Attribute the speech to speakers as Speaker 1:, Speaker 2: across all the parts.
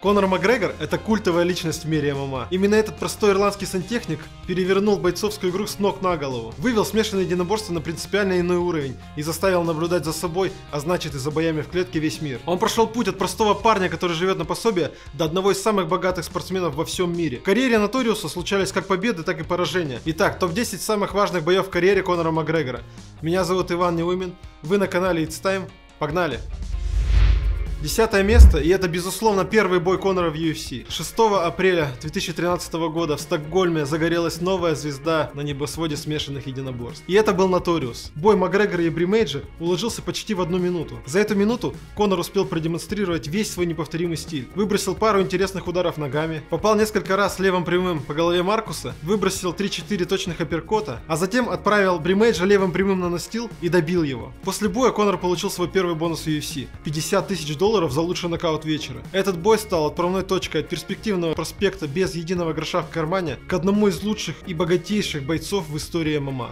Speaker 1: Конор Макгрегор – это культовая личность в мире ММА. Именно этот простой ирландский сантехник перевернул бойцовскую игру с ног на голову, вывел смешанное единоборство на принципиально иной уровень и заставил наблюдать за собой, а значит и за боями в клетке весь мир. Он прошел путь от простого парня, который живет на пособие, до одного из самых богатых спортсменов во всем мире. В карьере Наториуса случались как победы, так и поражения. Итак, топ-10 самых важных боев в карьере Конора Макгрегора. Меня зовут Иван Неумин, вы на канале It's Time, погнали! Десятое место, и это безусловно первый бой Конора в UFC. 6 апреля 2013 года в Стокгольме загорелась новая звезда на небосводе смешанных единоборств. И это был Наториус. Бой Макгрегора и Бримейджа уложился почти в одну минуту. За эту минуту Конор успел продемонстрировать весь свой неповторимый стиль. Выбросил пару интересных ударов ногами, попал несколько раз левым прямым по голове Маркуса, выбросил 3-4 точных апперкота, а затем отправил Бримейджа левым прямым на настил и добил его. После боя Конор получил свой первый бонус в UFC. 50 тысяч долларов долларов за лучший нокаут вечера. Этот бой стал отправной точкой от перспективного проспекта без единого гроша в кармане к одному из лучших и богатейших бойцов в истории ММА.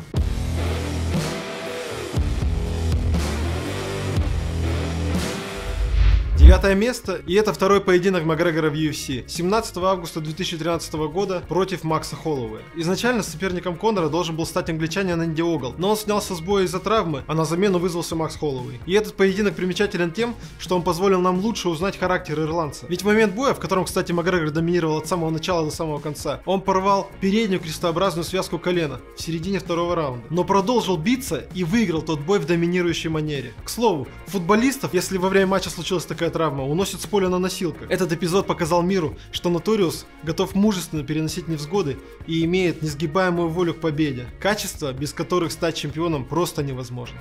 Speaker 1: Девятое место, и это второй поединок Макгрегора в UFC. 17 августа 2013 года против Макса Холлоуэя. Изначально соперником Конора должен был стать англичанин Энди Огл, но он снялся с боя из-за травмы, а на замену вызвался Макс Холлоуэй. И этот поединок примечателен тем, что он позволил нам лучше узнать характер ирландца. Ведь в момент боя, в котором, кстати, Макгрегор доминировал от самого начала до самого конца, он порвал переднюю крестообразную связку колена в середине второго раунда, но продолжил биться и выиграл тот бой в доминирующей манере. К слову, футболистов, если во время матча случилась такая травма, уносит с поля на носилках. Этот эпизод показал миру, что Наториус готов мужественно переносить невзгоды и имеет несгибаемую волю к победе. Качества, без которых стать чемпионом просто невозможно.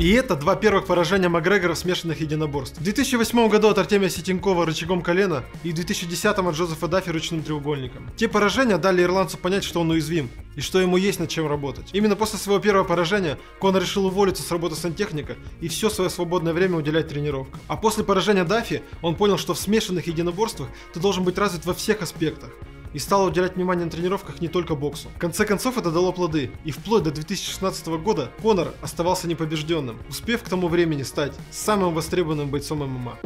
Speaker 1: И это два первых поражения Макгрегора в смешанных единоборств. В 2008 году от Артемия Сетенкова рычагом колена и в 2010 от Джозефа Даффи ручным треугольником. Те поражения дали ирландцу понять, что он уязвим и что ему есть над чем работать. Именно после своего первого поражения Конор решил уволиться с работы сантехника и все свое свободное время уделять тренировкам. А после поражения Даффи он понял, что в смешанных единоборствах ты должен быть развит во всех аспектах и стал уделять внимание на тренировках не только боксу. В конце концов это дало плоды, и вплоть до 2016 года Конор оставался непобежденным, успев к тому времени стать самым востребованным бойцом ММА.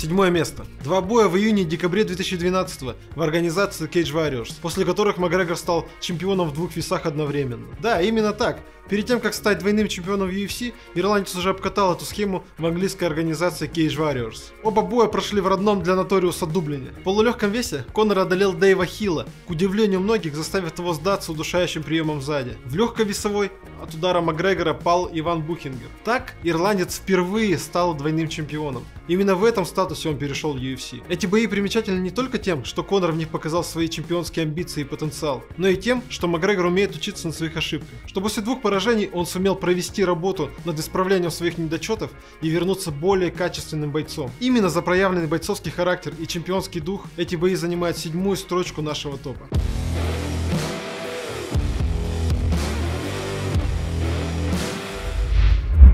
Speaker 1: Седьмое место. Два боя в июне и декабре 2012 в организации Cage Warriors, после которых Макгрегор стал чемпионом в двух весах одновременно. Да, именно так. Перед тем, как стать двойным чемпионом UFC, ирландец уже обкатал эту схему в английской организации Cage Warriors. Оба боя прошли в родном для Наториуса Дублине. В полулегком весе Конор одолел Дэйва Хилла, к удивлению многих, заставив его сдаться удушающим приемом сзади. В легковесовой от удара Макгрегора пал Иван Бухингер. Так, ирландец впервые стал двойным чемпионом. Именно в этом статусе он перешел в UFC. Эти бои примечательны не только тем, что Конор в них показал свои чемпионские амбиции и потенциал, но и тем, что Макгрегор умеет учиться на своих ошибках. Что после двух поражений он сумел провести работу над исправлением своих недочетов и вернуться более качественным бойцом. Именно за проявленный бойцовский характер и чемпионский дух эти бои занимают седьмую строчку нашего топа.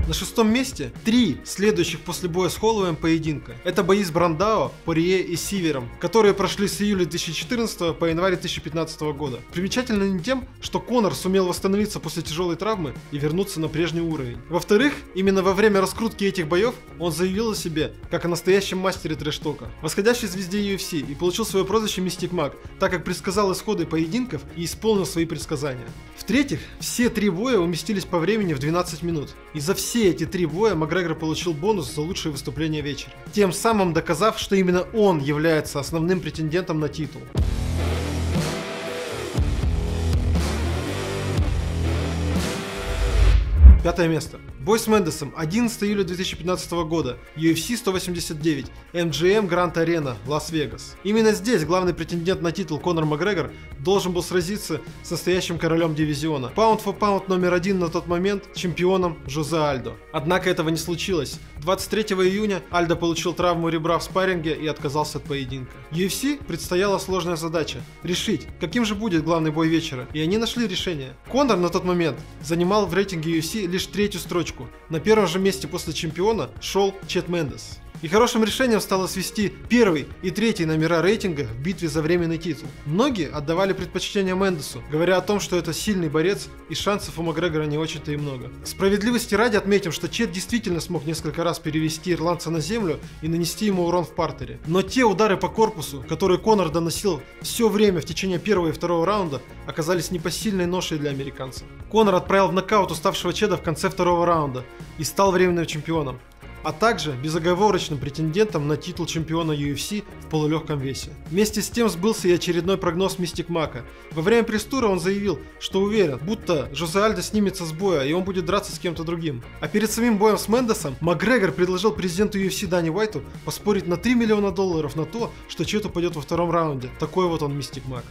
Speaker 1: На шестом месте три следующих после боя с Холлоуем поединка. Это бои с Брандао, Порие и Сивером, которые прошли с июля 2014 по январь 2015 года. Примечательно не тем, что Конор сумел восстановиться после тяжелой травмы и вернуться на прежний уровень. Во-вторых, именно во время раскрутки этих боев он заявил о себе как о настоящем мастере трэштока, восходящей звезде UFC и получил свое прозвище Мистик Маг, так как предсказал исходы поединков и исполнил свои предсказания. В-третьих, все три боя уместились по времени в 12 минут. И за все эти три боя Макгрегор получил бонус за лучшее выступление вечера. Тем самым доказав, что именно он является основным претендентом на титул. Пятое место. Бой с Мендесом 11 июля 2015 года, UFC 189, MGM Grand Arena, Лас-Вегас. Именно здесь главный претендент на титул Конор Макгрегор должен был сразиться с настоящим королем дивизиона. Паунд for паунд номер один на тот момент чемпионом Жозе Альдо. Однако этого не случилось. 23 июня Альдо получил травму ребра в спарринге и отказался от поединка. UFC предстояла сложная задача – решить, каким же будет главный бой вечера, и они нашли решение. Конор на тот момент занимал в рейтинге UFC лишь третью строчку. На первом же месте после чемпиона шел Чет Мендес. И хорошим решением стало свести первый и третий номера рейтинга в битве за временный титул. Многие отдавали предпочтение Мендесу, говоря о том, что это сильный борец и шансов у Макгрегора не очень-то и много. Справедливости ради отметим, что Чет действительно смог несколько раз перевести ирландца на землю и нанести ему урон в партере. Но те удары по корпусу, которые Конор доносил все время в течение первого и второго раунда, оказались непосильной ношей для американца. Конор отправил в нокаут уставшего Чеда в конце второго раунда и стал временным чемпионом а также безоговорочным претендентом на титул чемпиона UFC в полулегком весе. Вместе с тем сбылся и очередной прогноз Мистик Мака. Во время пресс-тура он заявил, что уверен, будто Жозе Альдо снимется с боя и он будет драться с кем-то другим. А перед самим боем с Мендесом Макгрегор предложил президенту UFC Дани Уайту поспорить на 3 миллиона долларов на то, что Чет упадет во втором раунде. Такой вот он Мистик Мак.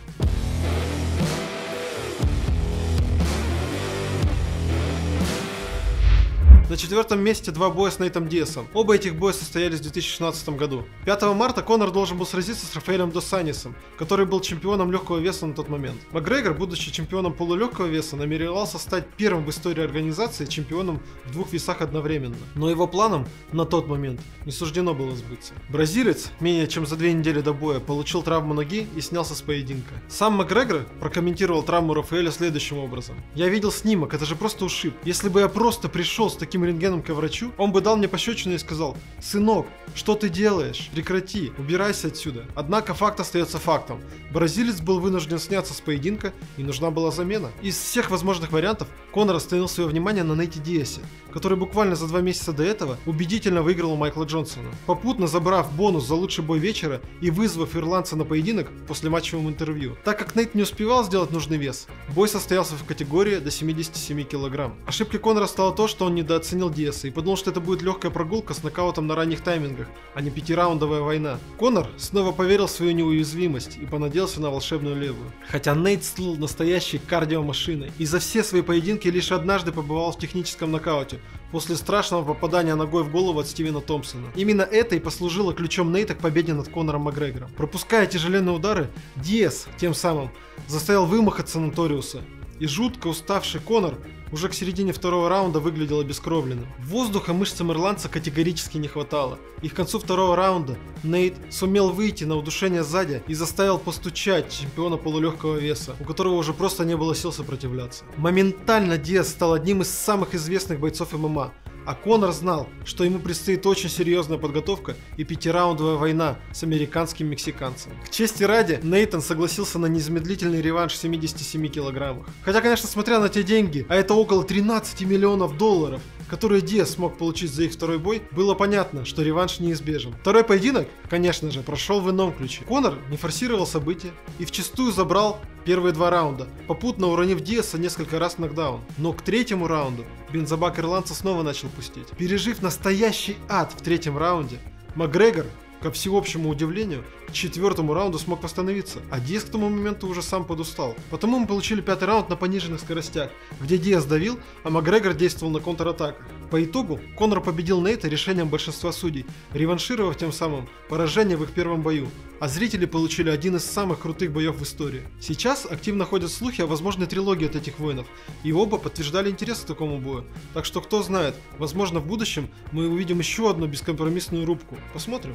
Speaker 1: На четвертом месте два боя с Нейтом Диасом. Оба этих боя состоялись в 2016 году. 5 марта Конор должен был сразиться с Рафаэлем Досанисом, который был чемпионом легкого веса на тот момент. Макгрегор, будучи чемпионом полулегкого веса, намеревался стать первым в истории организации чемпионом в двух весах одновременно. Но его планам на тот момент не суждено было сбыться. Бразилец, менее чем за две недели до боя, получил травму ноги и снялся с поединка. Сам Макгрегор прокомментировал травму Рафаэля следующим образом. «Я видел снимок, это же просто ушиб. Если бы я просто пришел с таким таким рентгеном к врачу, он бы дал мне пощечину и сказал, «Сынок, что ты делаешь? Прекрати, убирайся отсюда». Однако факт остается фактом. Бразилец был вынужден сняться с поединка и нужна была замена. Из всех возможных вариантов Конор остановил свое внимание на Нейте Диасе, который буквально за два месяца до этого убедительно выиграл у Майкла Джонсона, попутно забрав бонус за лучший бой вечера и вызвав ирландца на поединок после матчевого интервью. Так как Нейт не успевал сделать нужный вес, бой состоялся в категории до 77 килограмм. Ошибкой Конора стало то, что он недооценил оценил Диаса и подумал, что это будет легкая прогулка с нокаутом на ранних таймингах, а не пятираундовая война. Конор снова поверил в свою неуязвимость и понадеялся на волшебную левую. Хотя Нейт слыл настоящей кардиомашиной и за все свои поединки лишь однажды побывал в техническом нокауте, после страшного попадания ногой в голову от Стивена Томпсона. Именно это и послужило ключом Нейта к победе над Конором Макгрегором. Пропуская тяжеленные удары, Диас тем самым заставил вымахаться Ноториуса. И жутко уставший Конор уже к середине второго раунда выглядел обескровленным. Воздуха мышцам ирландца категорически не хватало. И к концу второго раунда Нейт сумел выйти на удушение сзади и заставил постучать чемпиона полулегкого веса, у которого уже просто не было сил сопротивляться. Моментально Диас стал одним из самых известных бойцов ММА, а Конор знал, что ему предстоит очень серьезная подготовка и пятираундовая война с американским мексиканцем. К чести ради, Нейтан согласился на незамедлительный реванш в 77 килограммах. Хотя, конечно, смотря на те деньги, а это около 13 миллионов долларов, которые Диас смог получить за их второй бой, было понятно, что реванш неизбежен. Второй поединок, конечно же, прошел в ином ключе. Конор не форсировал события и вчастую забрал первые два раунда, попутно уронив Диаса несколько раз в нокдаун. Но к третьему раунду бензобак ирландца снова начал пустить. Пережив настоящий ад в третьем раунде, Макгрегор Ко всеобщему удивлению, к четвертому раунду смог восстановиться, а Диас к тому моменту уже сам подустал. Потому мы получили пятый раунд на пониженных скоростях, где Диас давил, а Макгрегор действовал на контратаках. По итогу, Конор победил Нейта решением большинства судей, реваншировав тем самым поражение в их первом бою, а зрители получили один из самых крутых боев в истории. Сейчас активно ходят слухи о возможной трилогии от этих воинов, и оба подтверждали интерес к такому бою. Так что кто знает, возможно в будущем мы увидим еще одну бескомпромиссную рубку. Посмотрим.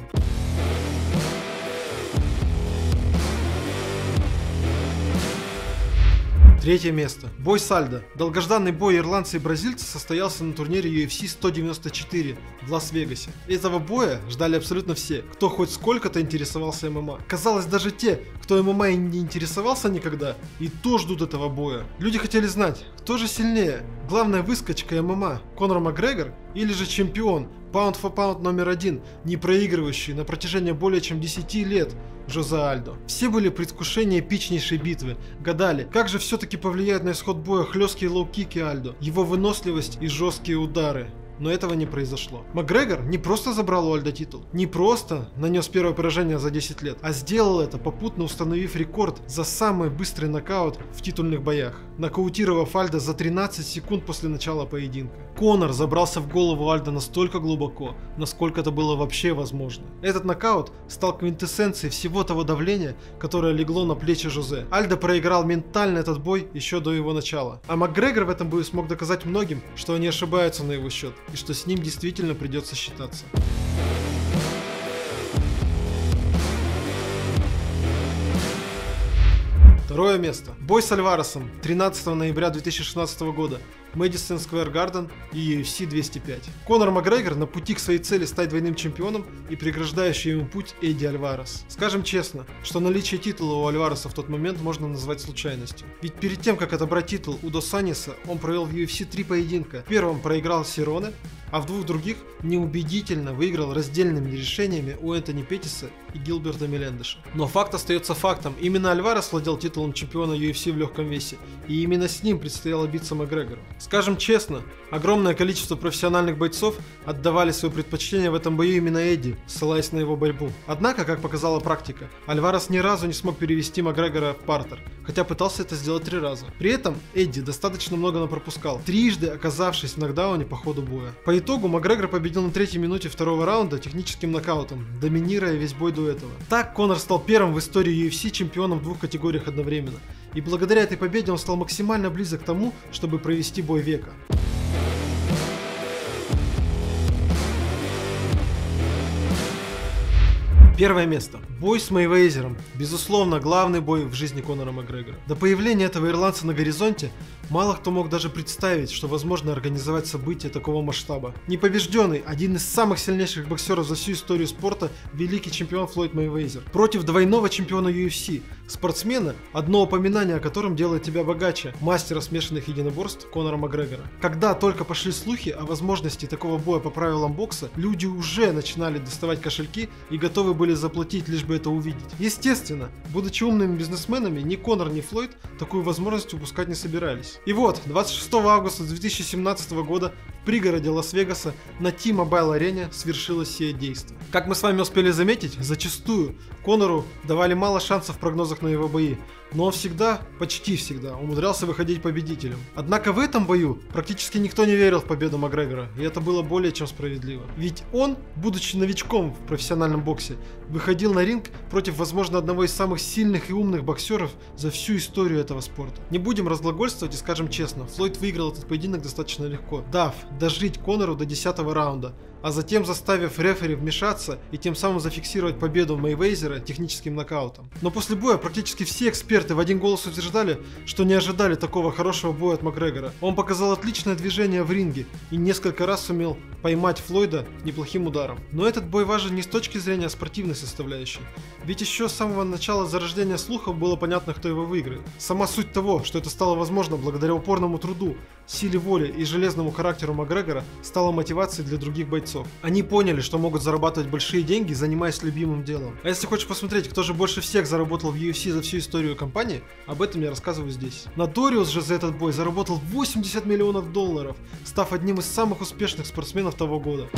Speaker 1: Третье место. Бой Сальдо. Долгожданный бой ирландца и бразильца состоялся на турнире UFC 194 в Лас-Вегасе. Этого боя ждали абсолютно все, кто хоть сколько-то интересовался ММА. Казалось, даже те, кто ММА и не интересовался никогда, и то ждут этого боя. Люди хотели знать, кто же сильнее, главная выскочка ММА, Конор Макгрегор или же чемпион, паунд for паунд номер один, не проигрывающий на протяжении более чем 10 лет Жозе Альдо. Все были предвкушения эпичнейшей битвы, гадали, как же все-таки повлияют на исход боя хлесткие лоу-кики Альдо, его выносливость и жесткие удары но этого не произошло. Макгрегор не просто забрал у Альда титул, не просто нанес первое поражение за 10 лет, а сделал это, попутно установив рекорд за самый быстрый нокаут в титульных боях, нокаутировав Альда за 13 секунд после начала поединка. Конор забрался в голову Альда настолько глубоко, насколько это было вообще возможно. Этот нокаут стал квинтэссенцией всего того давления, которое легло на плечи Жозе. Альда проиграл ментально этот бой еще до его начала. А Макгрегор в этом бою смог доказать многим, что они ошибаются на его счет, и что с ним действительно придется считаться. Второе место. Бой с Альваресом 13 ноября 2016 года. Мэдисон Сквер Гарден и UFC 205. Конор Макгрегор на пути к своей цели стать двойным чемпионом и преграждающий ему путь Эдди Альварес. Скажем честно, что наличие титула у Альвареса в тот момент можно назвать случайностью. Ведь перед тем, как отобрать титул у Досаниса, он провел в UFC три поединка. В первом проиграл Сироне, а в двух других неубедительно выиграл раздельными решениями у Энтони Петтиса и Гилберта Мелендеша. Но факт остается фактом. Именно Альварес владел титулом чемпиона UFC в легком весе, и именно с ним предстояло биться Макгрегору. Скажем честно, огромное количество профессиональных бойцов отдавали свое предпочтение в этом бою именно Эдди, ссылаясь на его борьбу. Однако, как показала практика, Альварес ни разу не смог перевести Макгрегора в партер, хотя пытался это сделать три раза. При этом Эдди достаточно много напропускал, трижды оказавшись в нокдауне по ходу боя. По итогу Макгрегор победил на третьей минуте второго раунда техническим нокаутом, доминируя весь бой до этого. Так Конор стал первым в истории UFC чемпионом в двух категориях одновременно. И благодаря этой победе он стал максимально близок к тому, чтобы провести бой века. Первое место. Бой с Мейвейзером. Безусловно, главный бой в жизни Конора Макгрегора. До появления этого ирландца на горизонте мало кто мог даже представить, что возможно организовать событие такого масштаба. Непобежденный, один из самых сильнейших боксеров за всю историю спорта, великий чемпион Флойд Мейвейзер. Против двойного чемпиона UFC, спортсмена, одно упоминание о котором делает тебя богаче, мастера смешанных единоборств Конора Макгрегора. Когда только пошли слухи о возможности такого боя по правилам бокса, люди уже начинали доставать кошельки и готовы были заплатить лишь бы это увидеть. Естественно, будучи умными бизнесменами, ни Конор, ни Флойд такую возможность упускать не собирались. И вот, 26 августа 2017 года в пригороде Лас-Вегаса на T-Mobile арене свершилось сие действие. Как мы с вами успели заметить, зачастую Конору давали мало шансов в прогнозах на его бои, но он всегда, почти всегда, умудрялся выходить победителем. Однако в этом бою практически никто не верил в победу Макгрегора, и это было более чем справедливо. Ведь он, будучи новичком в профессиональном боксе, выходил на ринг против, возможно, одного из самых сильных и умных боксеров за всю историю этого спорта. Не будем разглагольствовать и скажем честно, Флойд выиграл этот поединок достаточно легко, дав дожить Конору до 10 раунда, а затем заставив рефери вмешаться и тем самым зафиксировать победу Мейвейзера техническим нокаутом. Но после боя практически все эксперты в один голос утверждали, что не ожидали такого хорошего боя от Макгрегора. Он показал отличное движение в ринге и несколько раз сумел поймать Флойда неплохим ударом. Но этот бой важен не с точки зрения спортивной составляющей, ведь еще с самого начала зарождения слухов было понятно, кто его выиграет. Сама суть того, что это стало возможно благодаря упорному труду, силе воли и железному характеру Макгрегора, стала мотивацией для других бойцов. Они поняли, что могут зарабатывать большие деньги, занимаясь любимым делом. А если хочешь посмотреть, кто же больше всех заработал в UFC за всю историю компании, об этом я рассказываю здесь. Надориус же за этот бой заработал 80 миллионов долларов, став одним из самых успешных спортсменов того года.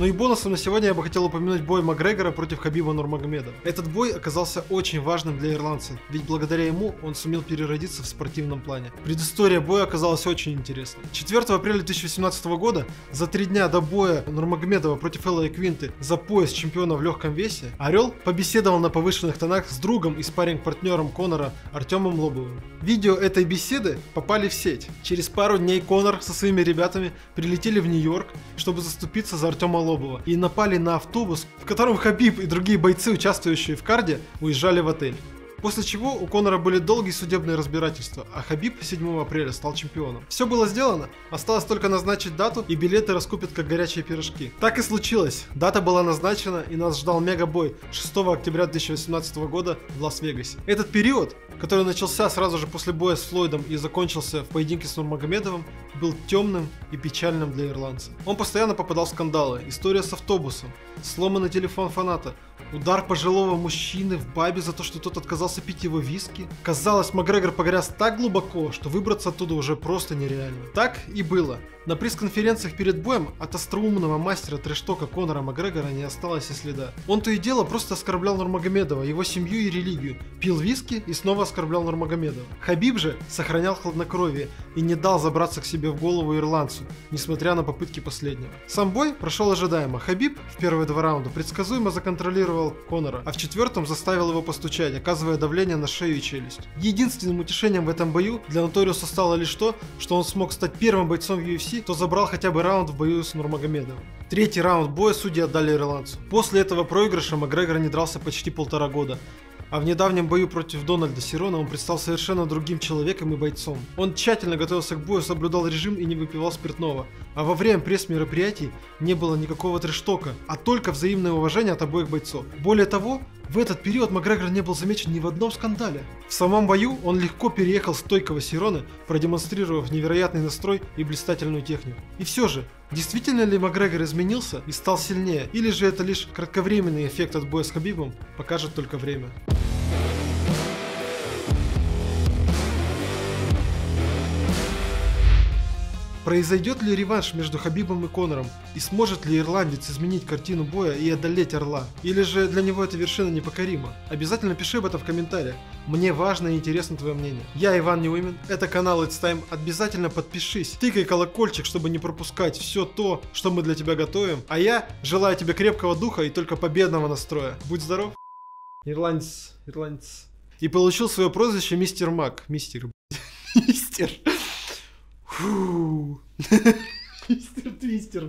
Speaker 1: Ну и бонусом на сегодня я бы хотел упомянуть бой Макгрегора против Хабиба Нурмагомедова. Этот бой оказался очень важным для ирландца, ведь благодаря ему он сумел переродиться в спортивном плане. Предыстория боя оказалась очень интересной. 4 апреля 2018 года, за три дня до боя Нурмагомедова против Элла и Квинты за пояс чемпиона в легком весе, Орел побеседовал на повышенных тонах с другом и спарринг-партнером Конора Артемом Лобовым. Видео этой беседы попали в сеть. Через пару дней Конор со своими ребятами прилетели в Нью-Йорк, чтобы заступиться за Артема Лобова Лобова и напали на автобус, в котором Хабиб и другие бойцы, участвующие в карде, уезжали в отель. После чего у Конора были долгие судебные разбирательства, а Хабиб 7 апреля стал чемпионом. Все было сделано, осталось только назначить дату и билеты раскупят как горячие пирожки. Так и случилось. Дата была назначена и нас ждал мегабой 6 октября 2018 года в Лас-Вегасе. Этот период, который начался сразу же после боя с Флойдом и закончился в поединке с Нурмагомедовым, был темным и печальным для ирландца. Он постоянно попадал в скандалы, история с автобусом, сломанный телефон фаната, удар пожилого мужчины в бабе за то, что тот отказался пить его виски. Казалось, Макгрегор погряз так глубоко, что выбраться оттуда уже просто нереально. Так и было. На пресс-конференциях перед боем от остроумного мастера трештока Конора Макгрегора не осталось и следа. Он то и дело просто оскорблял Нурмагомедова, его семью и религию, пил виски и снова оскорблял Нурмагомедова. Хабиб же сохранял хладнокровие и не дал забраться к себе в голову ирландцу, несмотря на попытки последнего. Сам бой прошел ожидаемо. Хабиб в первые два раунда предсказуемо законтролировал Конора, а в четвертом заставил его постучать, оказывая давление на шею и челюсть. Единственным утешением в этом бою для Наториуса стало лишь то, что он смог стать первым бойцом в UFC, кто забрал хотя бы раунд в бою с Нурмагомедовым. Третий раунд боя судьи отдали ирландцу. После этого проигрыша Макгрегор не дрался почти полтора года. А в недавнем бою против Дональда Сирона он предстал совершенно другим человеком и бойцом. Он тщательно готовился к бою, соблюдал режим и не выпивал спиртного. А во время пресс-мероприятий не было никакого трештока, а только взаимное уважение от обоих бойцов. Более того, в этот период Макгрегор не был замечен ни в одном скандале. В самом бою он легко переехал стойкого Сирона, продемонстрировав невероятный настрой и блистательную технику. И все же, действительно ли Макгрегор изменился и стал сильнее, или же это лишь кратковременный эффект от боя с Хабибом, покажет только время. Произойдет ли реванш между Хабибом и Конором? И сможет ли ирландец изменить картину боя и одолеть Орла? Или же для него эта вершина непокорима? Обязательно пиши об этом в комментариях. Мне важно и интересно твое мнение. Я Иван Неумен, это канал It's Time. Обязательно подпишись, тыкай колокольчик, чтобы не пропускать все то, что мы для тебя готовим. А я желаю тебе крепкого духа и только победного настроя. Будь здоров. Ирландец, ирландец. И получил свое прозвище Мистер Мак. Мистер, Мистер. Фу. Мистер Твистер.